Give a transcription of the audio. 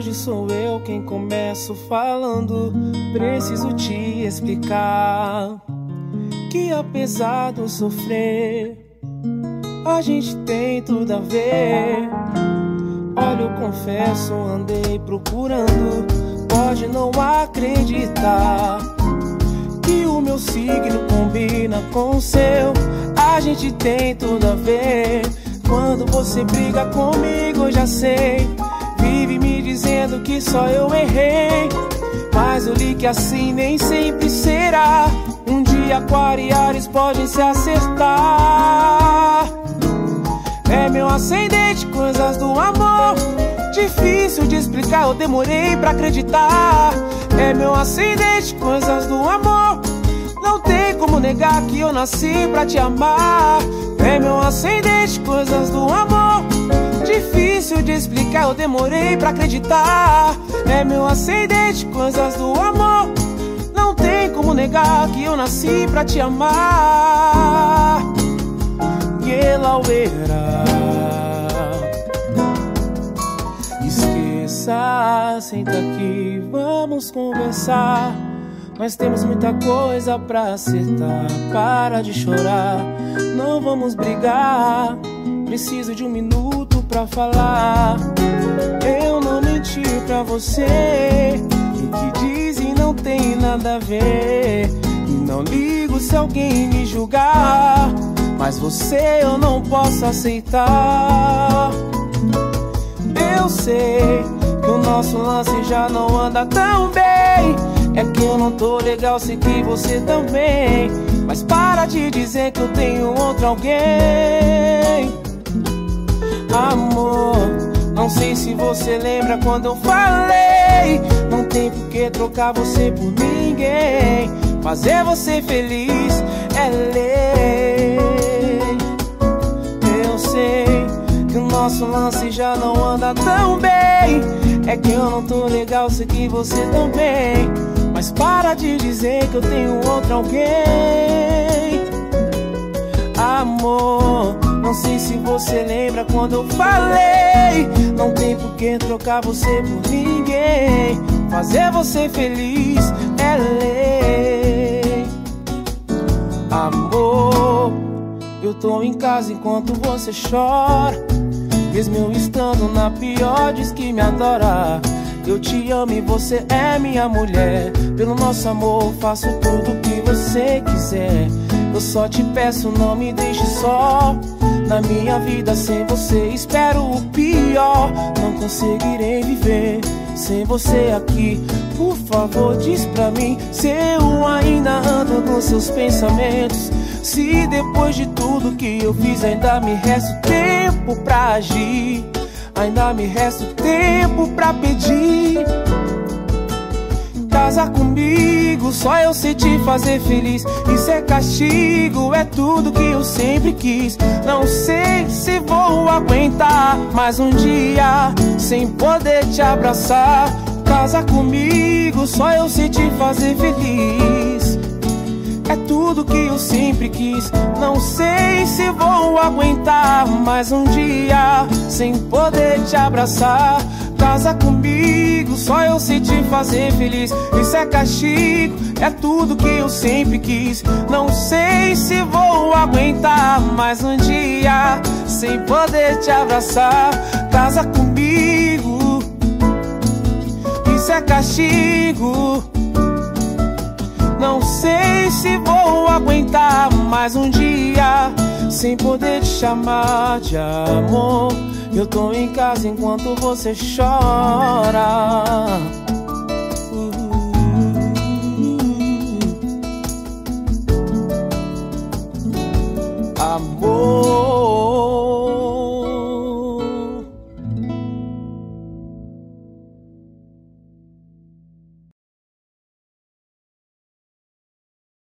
Hoje sou eu quem começo falando. Preciso te explicar que apesar do sofrer, a gente tem tudo a ver. Olha, eu confesso, andei procurando. Pode não acreditar que o meu signo combina com o seu. A gente tem tudo a ver. Quando você briga comigo, eu já sei. Vive me dizendo que só eu errei. Mas eu li que assim nem sempre será. Um dia aquariares podem se acertar. É meu ascendente, coisas do amor. Difícil de explicar, eu demorei pra acreditar. É meu ascendente, coisas do amor. Não tem como negar que eu nasci pra te amar. É meu ascendente, coisas do amor. Explicar, eu demorei pra acreditar. É meu ascendente, coisas do amor. Não tem como negar que eu nasci pra te amar. Guelaueira. Esqueça, senta aqui, vamos conversar. Nós temos muita coisa pra acertar. Para de chorar, não vamos brigar. Preciso de um minuto pra falar. Eu não menti pra você. O que dizem não tem nada a ver. E não ligo se alguém me julgar. Mas você eu não posso aceitar. Eu sei que o nosso lance já não anda tão bem. É que eu não tô legal, sei que você também. Mas para de dizer que eu tenho outro alguém. Amor, não sei se você lembra quando eu falei. Não tem por que trocar você por ninguém. Fazer você feliz é lei. Eu sei que o nosso lance já não anda tão bem. É que eu não tô legal, sei que você também. Mas para de dizer que eu tenho outro alguém. Amor, não sei se você lembra quando eu falei. Não tem por que trocar você por ninguém. Fazer você feliz é lei. Amor, eu tô em casa enquanto você chora. Mesmo eu estando na pior, diz que me adora. Eu te amo e você é minha mulher. Pelo nosso amor, faço tudo o que você quiser. Eu só te peço, não me deixe só. Na minha vida sem você, espero o pior. Não conseguirei viver sem você aqui. Por favor, diz pra mim se eu ainda ando nos seus pensamentos. Se depois de tudo que eu fiz ainda me resta tempo pra agir. Ainda me resta tempo pra pedir. Casa comigo, só eu sei te fazer feliz. Isso é castigo, é tudo que eu sempre quis. Não sei se vou aguentar mais um dia sem poder te abraçar. Casa comigo, só eu sei te fazer feliz. É tudo que eu sempre quis. Não sei se vou aguentar mais um dia sem poder te abraçar. Casa comigo, só eu sei te fazer feliz. Isso é castigo, é tudo que eu sempre quis. Não sei se vou aguentar mais um dia sem poder te abraçar. Casa comigo, isso é castigo. Não sei se vou aguentar mais um dia sem poder te chamar de amor. Eu tô em casa enquanto você chora.